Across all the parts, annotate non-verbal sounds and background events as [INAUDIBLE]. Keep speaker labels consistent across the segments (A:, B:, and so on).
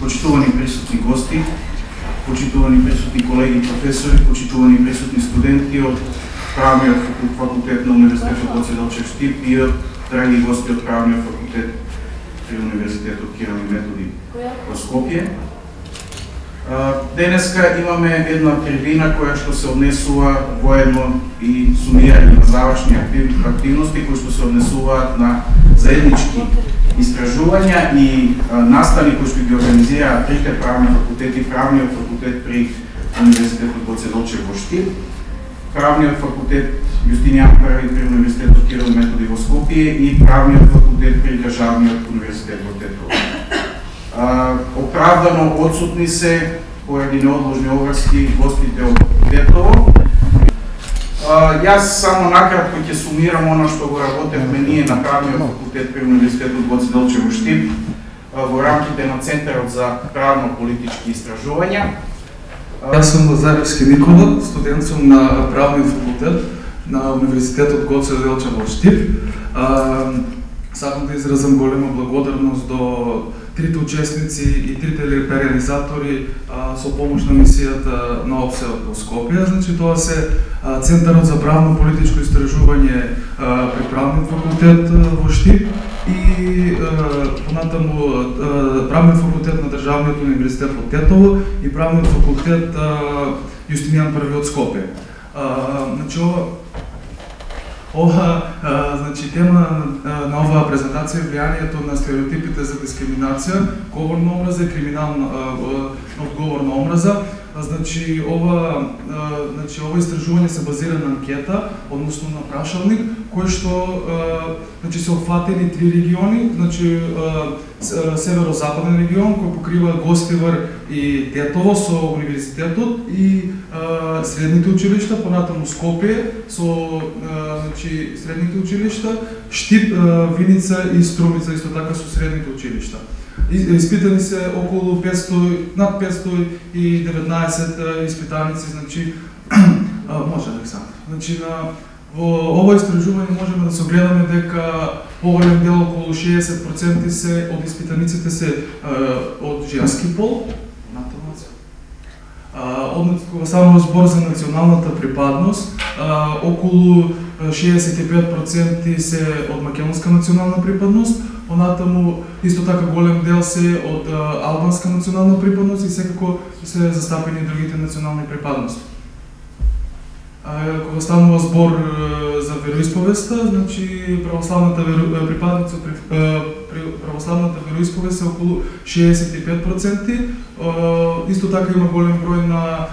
A: почитувани присутни гости, почитувани присутни колеги професори, почитувани присутни студенти од правниот факултет на Универзитетот Гоце Делчев Штип и од драги гости од правниот факултет при Универзитетот Кирил и Методи во Скопје. Денеска имаме една трибина која што се однесува воедно и сумирање на завршни активности кои што се однесуваат на заеднички истражувања и настани кои што ги организираат трите правни факултети, правниот факултет при Универзитетот Гоце во Штир, правниот факултет Јустинијан Први при Универзитетот Кирил Методи во Скопје и правниот факултет при Државниот универзитет во Тетово. Оправдано одсутни се поради неодложни обврски гостите од Тетово. Јас само накратко ќе сумирам оно што го работевме. Ние на правниот факултет при Универзитетот Гоце во Штип во рамките на Центарот за правно-политички истражувања.
B: Јас сум Лазаревски Никола, студент сум на правниот факултет на Универзитетот Гоце Делчев во Штип. Сакам да изразам голема благодарност до трите учесници и трите реализатори а, со помош на мисијата на ОПСЕ во Скопје. Значи тоа се а, Центарот за правно политичко истражување а, при правниот факултет во Штип и понатаму правниот факултет на Државниот универзитет во Тетово и правниот факултет Јустинијан Први од Скопје. Значи ова значи тема на оваа презентација е влијанието на стереотипите за дискриминација, говор на омраза и криминална одговор на омраза. Значи ова значи ова истражување се базира на анкета, односно на прашалник кој што значи се опфатени три региони, значи северозападен регион кој покрива Гостивар и Тетово со универзитетот и средните училишта, понатаму Скопје со значи средните училишта, Штип, Виница и Струмица исто така со средните училишта испитани се околу 500, над 519 испитаници, значи, [CLEARS THROAT] може Александр. Значи, на, во ово истражување можеме да се дека поголем дел, околу 60% се од испитаниците се од женски пол, кога само збор за националната припадност, околу 65% се од македонска национална припадност, понатаму исто така голем дел се од албанска национална припадност и секако се застапени другите национални припадности. Кога станува збор за вероисповеста, значи православната веро, припадница православната вероисповест е околу 65%. Исто така има голем број на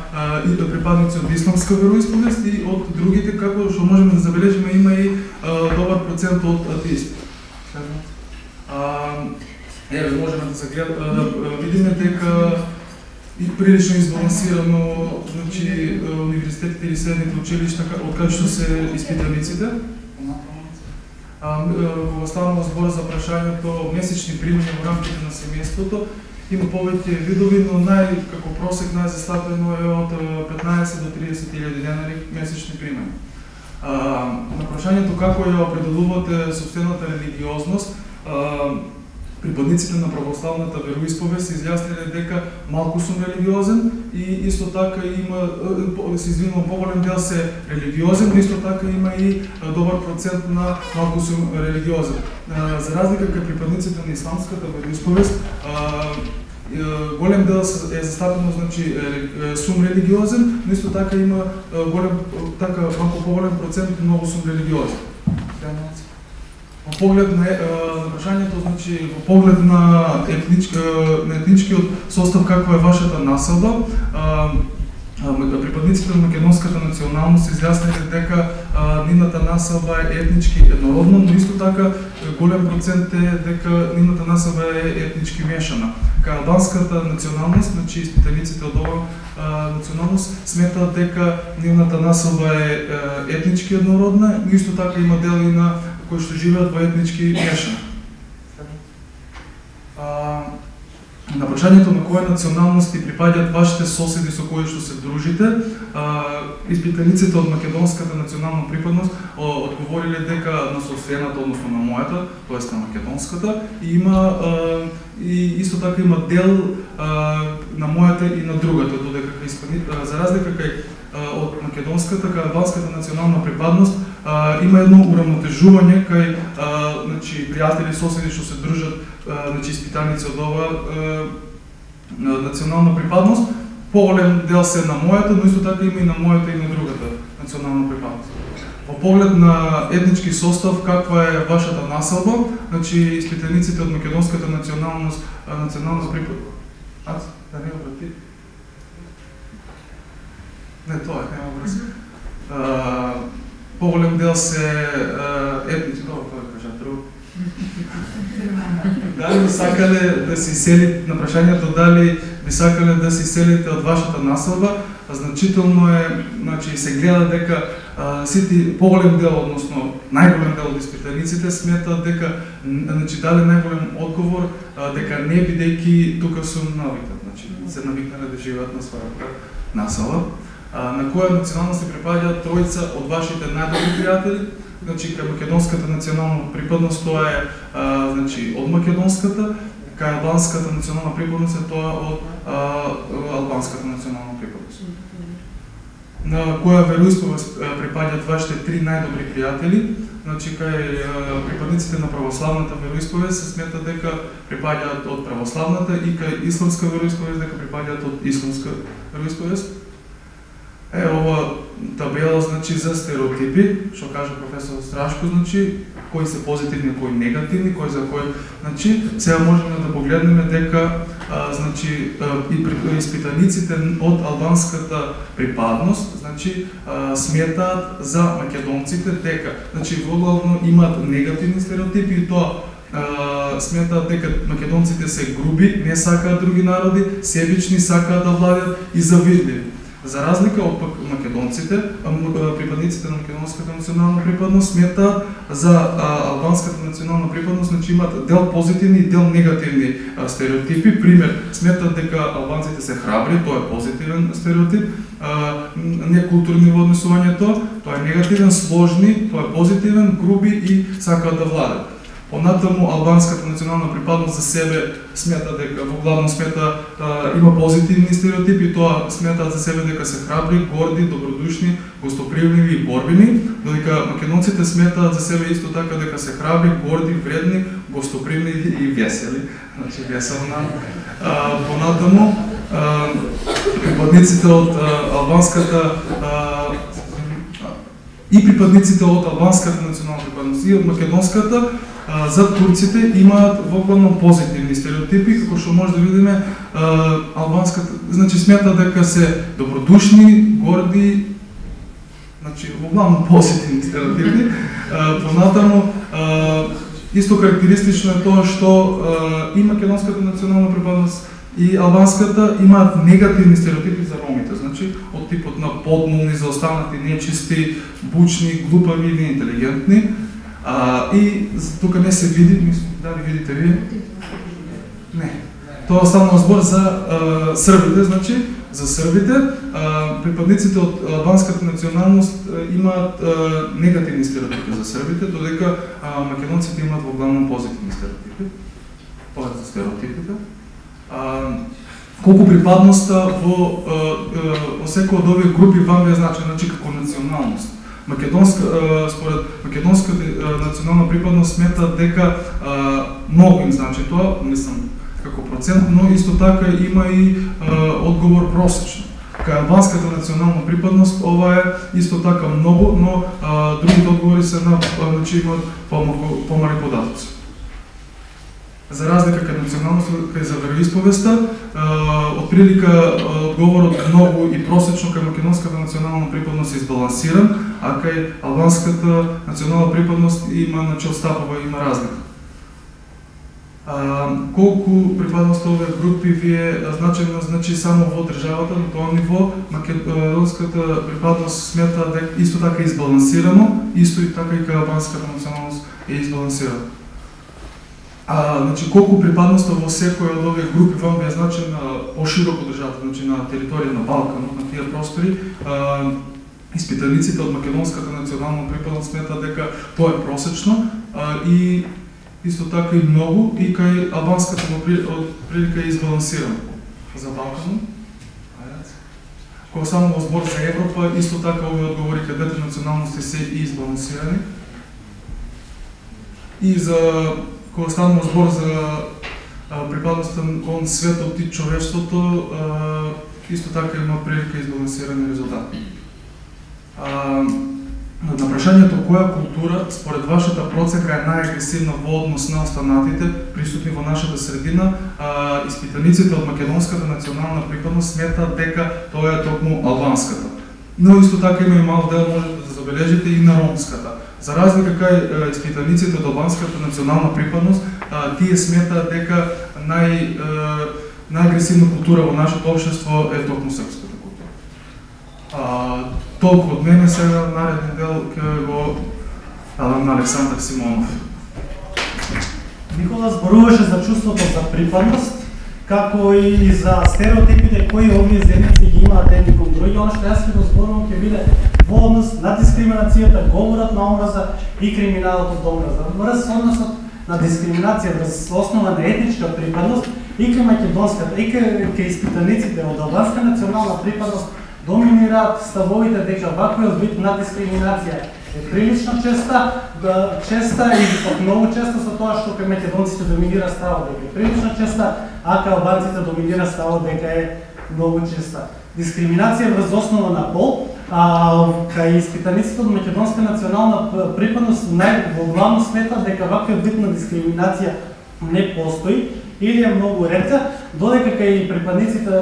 B: припадници од исламска вероисповест и од другите, како што можеме да забележиме, има и добар процент од атеисти. Еве можеме да заглед, да видиме дека и прилично избалансирано, значи универзитетите или средните училишта од кај што се испитаниците. Кога станува збор за прашањето месечни примања во рамките на семејството, има повеќе видови, но нај како просек најзастапено е од 15 до 30 денари месечни примања. На прашањето како ја определувате собствената религиозност, припадниците на православната вероисповест се изјасниле дека малку сум религиозен и исто така има се извинувам поголем дел се религиозен, но исто така има и добар процент на малку сум религиозен. За разлика кај припадниците на исламската вероисповест, голем дел е застапено значи сум религиозен, но исто така има голем така малку поголем процент многу сум религиозен во поглед на, на прашањето, значи во поглед на етнички, на етничкиот состав каква е вашата населба, да припадниците на македонската националност изјасниле дека нивната населба е етнички еднородна, но исто така голем процент е дека нивната населба е етнички мешана. Кај албанската националност, значи испитаниците од ова националност сметаат дека нивната населба е етнички еднородна, но исто така има дели на кои што живеат во етнички мешани. на прашањето на која националности припаѓаат вашите соседи со кои што се дружите, а, испитаниците од македонската национална припадност о, одговориле дека на соседната, односно на мојата, тоест на македонската, и има а, и исто така има дел а, на мојата и на другата, додека кај за разлика кај од македонската кај албанската национална припадност а, има едно урамотежување кај а, значи пријатели соседи што се дружат а, значи испитаници од ова а, национална припадност, поголем дел се на мојата, но исто така има и на мојата и на другата национална припадност. Во поглед на етнички состав, каква е вашата населба, значи испитаниците од македонската националност, национална припадност. Аз, да не обрати. Не, тоа е, нема врска. Поголем дел се етнички, добро, тоа кажа друго. Дали би сакале да си сели на прашањето дали би сакале да си селите од вашата населба, значително е, значи се гледа дека а, сите поголем дел, односно најголем дел од испитаниците сметаат дека значи дали најголем одговор а, дека не бидејќи тука сум навикнат, значи се навикнале да живеат на својата населба. На која националност се припаѓаат тројца од вашите најдобри пријатели? Значи кај македонската национална припадност тоа е а, значи од македонската, кај албанската национална припадност е тоа од а, албанската национална припадност. На која вероисповест припаѓаат вашите три најдобри пријатели? Значи кај припадниците на православната вероисповест се смета дека припаѓаат од православната и кај исламска вероисповест дека припаѓаат од исламска вероисповест. Е, ова табела значи за стереотипи, што кажа професор Страшко, значи кои се позитивни, кои негативни, кои за кои, значи сега можеме да погледнеме дека а, значи а, и испитаниците од албанската припадност, значи а, сметаат за македонците дека значи воглавно имаат негативни стереотипи и тоа сметаат дека македонците се груби, не сакаат други народи, себични, сакаат да владеат и завидливи. За разлика од пак македонците, припадниците на македонската национална припадност смета за албанската национална припадност, значи имаат дел позитивни и дел негативни стереотипи. Пример, смета дека албанците се храбри, тоа е позитивен стереотип, не културни во однесувањето, тоа е негативен, сложни, тоа е позитивен, груби и сакаат да владат. Понатаму албанската национална припадност за себе смета дека во главно смета а, има позитивни стереотипи, тоа сметаат за себе дека се храбри, горди, добродушни, гостоприемливи и борбени, додека македонците сметаат за себе исто така дека се храбри, горди, вредни, гостоприемливи и весели. Значи веселна. А, понатаму а, припадниците од а, албанската а, и припадниците од албанската национална припадност и од македонската за турците имаат воглавно позитивни стереотипи, како што може да видиме албанската, значи смета дека се добродушни, горди, значи воглавно позитивни стереотипи. Понатаму исто карактеристично е тоа што и македонската национална припадност и албанската имаат негативни стереотипи за ромите, значи од типот на подмолни, заостанати, нечисти, бучни, глупави и неинтелигентни. А, и тука не се види, мислам, дали видите вие? Не. Тоа останува збор за а, србите, значи, за србите, а, припадниците од албанската националност а, имаат а, негативни стереотипи за србите, додека а, македонците имаат во главно позитивни стереотипи. Тоа е за стереотипите. А, колку припадноста во, а, а, во секој од овие групи вам е значи, значи како националност македонска според македонската национална припадност сметаат дека многу им значи тоа, мислам како процент, но исто така има и одговор просечно. Кај албанската национална припадност ова е исто така многу, но а, другите одговори се на значи имаат помалку помали податоци. За разлика кај националност, кај за вероисповеста, отприлика одговорот многу и просечно кај македонската национална припадност е избалансиран, а кај албанската национална припадност има значи стапова има разлика. А, колку припадност овие групи ви е значено значи само во државата на тоа ниво, македонската припадност смета дека исто така е избалансирано, исто и така и кај албанската националност е избалансирано. А, значи, колку припадноста во секој од овие групи вам е значена пошироко државата, значи на територија на Балканот, на тие простори, а, испитаниците од македонската национална припадност смета дека тоа е просечно а, и исто така и многу и кај албанската во прилика е избалансирано за Балканот. Кога само во збор за Европа, исто така овие одговори кај двете националности се и избалансирани. И за кога станува збор за припадноста кон светот и човештвото, исто така има прилика избалансирани резултати. На прашањето која култура според вашата процека е најагресивна во однос на останатите присутни во нашата средина, а, испитаниците од македонската национална припадност сметаат дека тоа е токму албанската. Но исто така има и мал дел можете да забележите и на ромската. За разлика кај испитаниците од албанската национална припадност, а, тие сметаат дека нај најагресивна култура во нашето општество е токму српската култура. А, толку од мене се нареден дел ќе го дадам на Александар Симонов.
C: Никола зборуваше за чувството за припадност, како и за стереотипите кои овие земјаци имаат едни кон други. она што јас ќе го зборувам ќе биде во однос на дискриминацијата, говорот на омраза и криминалот од омраза. Врз односот на дискриминација врз основа на етничка припадност и кај македонската, и кај, кај испитаниците од албанска национална припадност доминираат ставовите дека ваквиот вид на дискриминација е прилично честа, да, честа и пак многу честа со тоа што кај македонците доминира ставот дека е прилично честа, а кај албанците доминира ставот дека е многу честа. Дискриминација врз основа на пол, а кај испитаниците од македонска национална припадност најглавно во смета дека ваквиот вид на дискриминација не постои или е многу ретка, додека кај припадниците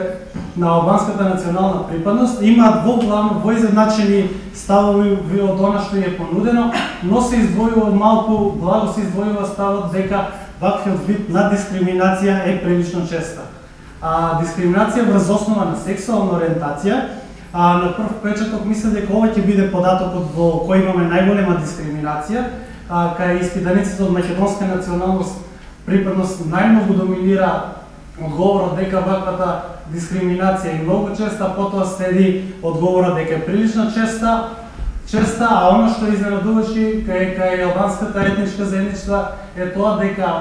C: на албанската национална припадност имаат во главно во изедначени ставови од она што е понудено, но се издвојува малку, благо се издвојува ставот дека ваквиот вид на дискриминација е прилично честа. А, дискриминација врз основа на сексуална ориентација, а, на прв печаток мислам дека ова ќе биде податокот во кој имаме најголема дискриминација, а, кај испитаниците од македонска националност припадност најмногу доминира одговорот дека ваквата дискриминација е многу честа потоа следи одговорот дека е прилично честа, честа, а оно што изненадуваше кај кај албанската етничка заедничка е тоа дека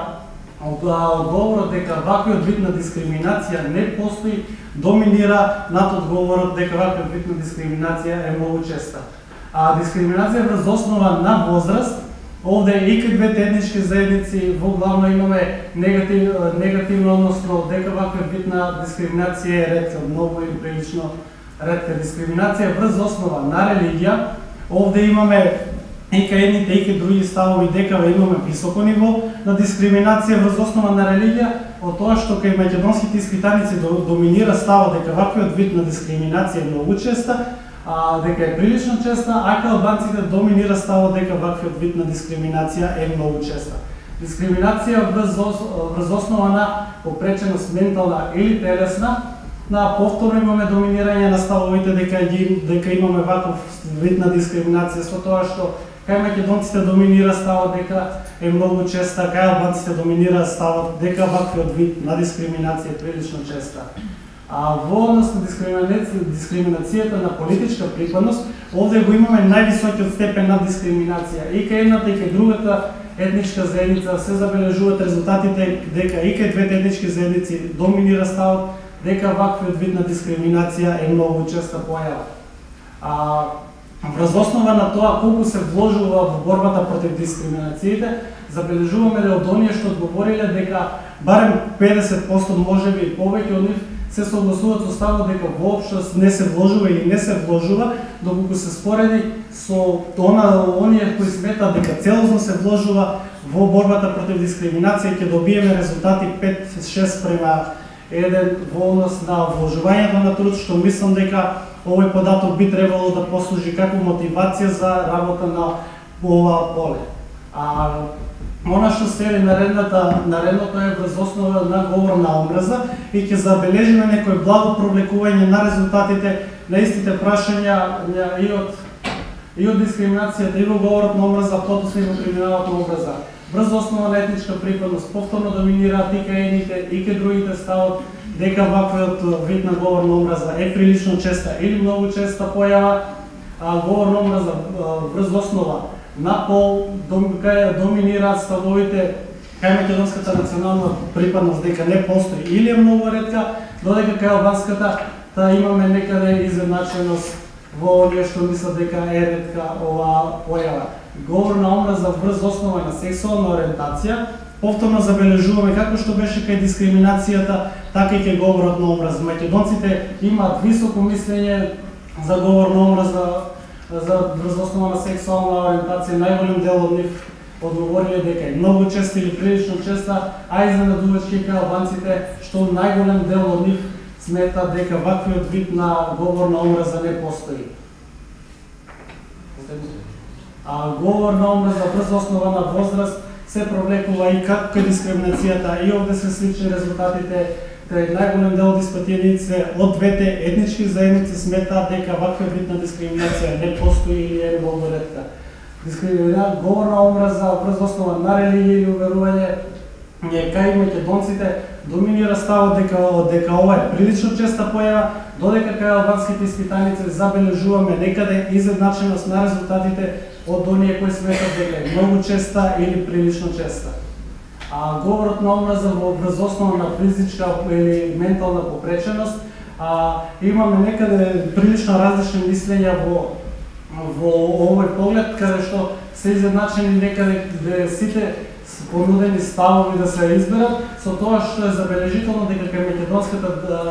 C: одговорот дека ваквиот вид на дискриминација не постои доминира над одговорот дека ваквиот вид на дискриминација е многу честа. А дискриминација врз основа на возраст Овде и кај двете етнички заедници во главно имаме негатив, негативно односно дека ваквиот вид на дискриминација е ретка, многу или прилично ретка дискриминација врз основа на религија. Овде имаме дека едни, едните и други ставови дека имаме високо ниво на дискриминација врз основа на религија, од тоа што кај македонските испитаници доминира става дека ваквиот вид на дискриминација е многу честа, а, дека е прилично честа, а кај албанците доминира става дека ваквиот вид на дискриминација е многу честа. Дискриминација врз, врз основа на попреченост ментална или телесна, на повторно имаме доминирање на ставовите дека ги дека имаме ваков вид на дискриминација со тоа што кај македонците доминира ставот дека е многу честа, кај албанците доминира ставот дека ваквиот вид на дискриминација е прилично честа. А во однос на дискриминацијата на политичка припадност, овде го имаме највисокиот степен на дискриминација. И кај едната и кај другата етничка заедница се забележуваат резултатите дека и кај двете етнички заедници доминира ставот дека ваквиот вид на дискриминација е многу честа појава. А врз основа на тоа колку се вложува во борбата против дискриминациите, забележуваме да од оние што одговориле дека барем 50% можеби повеќе од нив се согласуваат со ставот дека воопшто не се вложува или не се вложува, доколку се спореди со она оние кои сметаат дека целосно се вложува во борбата против дискриминација ќе добиеме резултати 5-6 према еден во однос на вложувањето на труд, што мислам дека овој податок би требало да послужи како мотивација за работа на ова поле. А Она што следи наредната, наредното е врз основа на говор на омраза и ќе забележиме некој благо привлекување на резултатите на истите прашања и од и од дискриминацијата и во говорот на омраза, потоа и во криминалот на омраза. врз основа на етничка припадност повторно доминираат и кај едните и кај другите ставот дека ваквиот вид на говор на омраза е прилично честа или многу честа појава, а говор на омраза врз основа на пол дом, кај доминираат ставовите кај македонската национална припадност дека не постои или е многу ретка, додека кај албанската та имаме некаде изедначеност во оние што мислат дека е ретка ова појава. Говор на омраза врз основа на сексуална ориентација, повторно забележуваме како што беше кај дискриминацијата, така и кај говорот на омраз. Македонците имаат високо мислење за говор на омраз за врз основа на сексуална ориентација, најголем дел од нив одговориле дека е многу често или прилично честа, а изненадувачки кај албанците што најголем дел од нив смета дека ваквиот вид на говор на омраза не постои. А говор на омраза врз основа на возраст се провлекува и како дискриминацијата и овде се слични резултатите кај најголем дел од испатиеници од двете етнички заедници сметаат дека ваквиот вид на дискриминација не постои или е многу ретка. Дискриминација, говор на омраза врз основа на религија или уверување е кај македонците доминира ставот дека дека ова е прилично честа појава, додека кај албанските испитаници забележуваме некаде изедначеност на резултатите од оние кои сметат дека е многу честа или прилично честа. А говорот на омраза во врз основа на физичка или ментална попреченост, а имаме некаде прилично различни мислења во во овој поглед каде што се изедначени некаде сите понудени ставови да се изберат, со тоа што е забележително дека кај македонската да,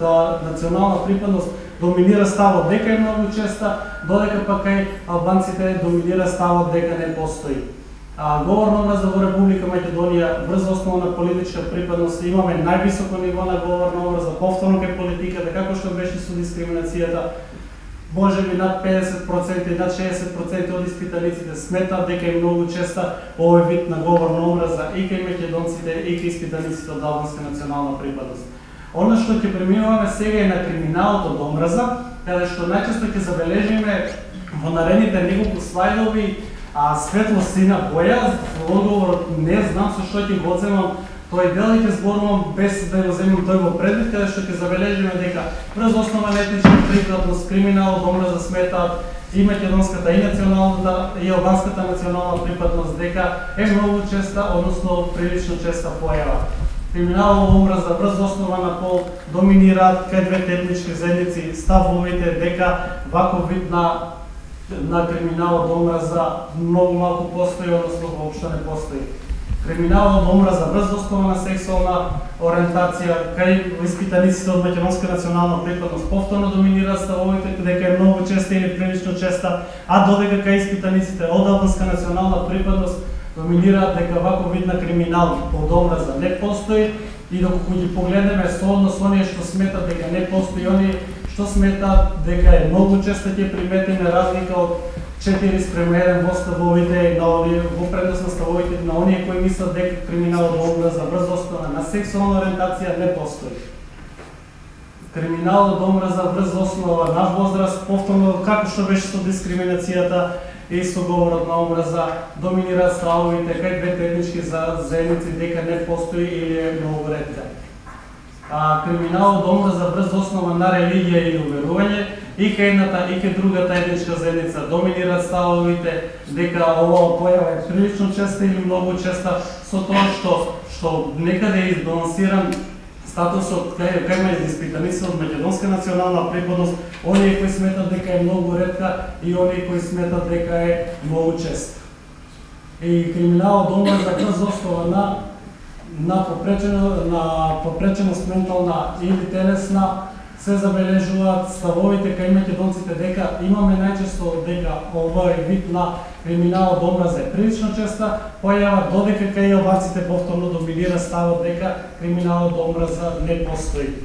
C: да, национална припадност доминира ставот дека е многу честа, додека па кај албанците доминира ставот дека не постои. А, говорно на за во Република Македонија врз основа на политичка припадност имаме највисоко ниво на говорно образ, да повторно кај политиката, како што беше со дискриминацијата, може би над 50% и над 60% од испитаниците сметаат дека е многу честа овој вид на говор на омраза и кај македонците и кај испитаниците од албанска национална припадност. Оно што ќе преминуваме сега е на криминалот од омраза, каде што најчесто ќе забележиме во наредните неколку слайдови а светло сина боја, во одговорот не знам со што ќе го земам тој дел ќе зборувам без да го земам тој во предвид, каде што ќе забележиме дека врз основа на етничка прикладност, криминал, омраза сметаат и македонската и националната и албанската национална припадност дека е многу честа, односно прилично честа појава. Криминал омраза врз основа на пол доминираат кај двете етнички заедници ставовите дека ваков вид на на криминалот омраза многу малку постои, односно воопшто не постои криминалот, омраза врз основа на сексуална ориентација, кај испитаниците од македонска национална припадност повторно доминира ставовите дека е многу честа или прилично честа, а додека кај испитаниците од албанска национална припадност доминира, дека ваков вид на криминал од омраза не постои и доколку ги погледнеме со однос оние што сметат дека не постои, оние што сметаат дека е многу често ќе приметиме разлика од 4 спрема 1 во ставовите на оние во предност на ставовите на оние кои мислат дека криминалот во омраза врз основа на сексуална ориентација не постои. Криминалот од омраза врз основа на возраст, повторно како што беше со дискриминацијата и со говорот на омраза, доминира ставовите кај двете етнички заедници дека не постои или е многу редка. А криминалот од омраза врз основа на религија или уверување и кај едната и кај другата етничка заедница доминираат ставовите дека ова појава е прилично честа или многу честа со тоа што што некаде е избалансиран статусот кај кај испитаници од македонска национална припадност, оние кои сметат дека е многу ретка и оние кои сметат дека е многу честа. И криминалот дома за врз основа на на попреченост, на попреченост ментална или телесна се забележуваат ставовите кај македонците дека имаме најчесто дека овој вид на криминал образ е прилично честа појава додека кај албанците повторно доминира ставот дека криминал од не постои.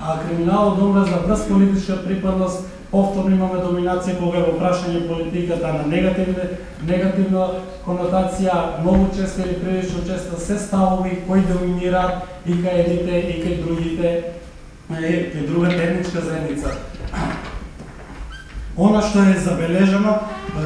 C: А криминал од врз политичка припадност повторно имаме доминација кога е во прашање политиката на негативна негативна конотација, многу често или прилично често се ставови кои доминираат и кај едните и кај другите и кај друга етничка заедница. [CLEARS THROAT] Она што е забележано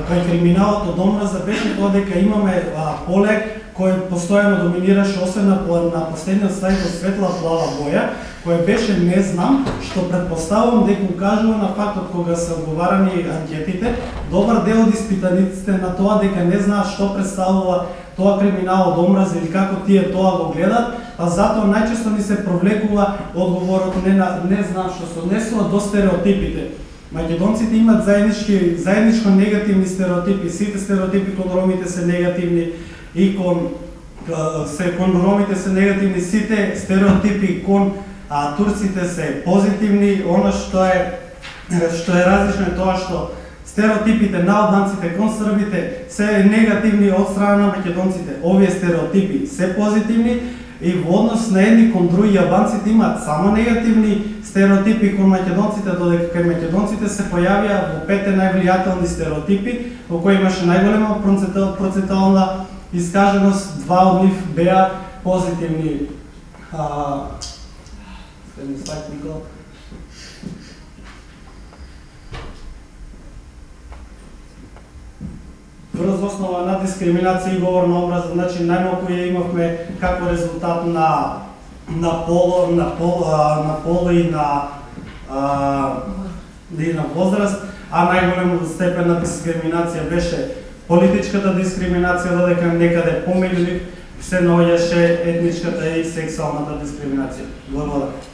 C: кај криминалот од омраза беше тоа дека имаме а, полек кој постојано доминираше освен на, на последниот слайд во светла плава боја, кој беше не знам, што предпоставувам дека укажува на фактот кога се одговарани анкетите, добар дел од испитаниците на тоа дека не знаат што представува тоа криминал од омраз или како тие тоа го гледат, а затоа најчесто ни се провлекува одговорот не, на, не знам што се однесува до стереотипите. Македонците имаат заеднички, заедничко негативни стереотипи, сите стереотипи кон ромите се негативни и кон се кон ромите се негативни, сите стереотипи кон а, турците се позитивни, она што е што е различно е тоа што стереотипите на албанците кон србите се негативни од страна на македонците. Овие стереотипи се позитивни и во однос на едни кон други албанците имаат само негативни стереотипи кон македонците, додека кај македонците се појавија во пете највлијателни стереотипи, во кои имаше најголема процентал- процентуална искаженост, два од нив беа позитивни. А, врз основа на дискриминација и говор на образ, значи најмалку ја имавме како резултат на на пол, на пол, а, на пол и на а, и на возраст, а најголем степен на дискриминација беше политичката дискриминација, додека некаде помеѓу се наоѓаше етничката и сексуалната дискриминација. Благодарам.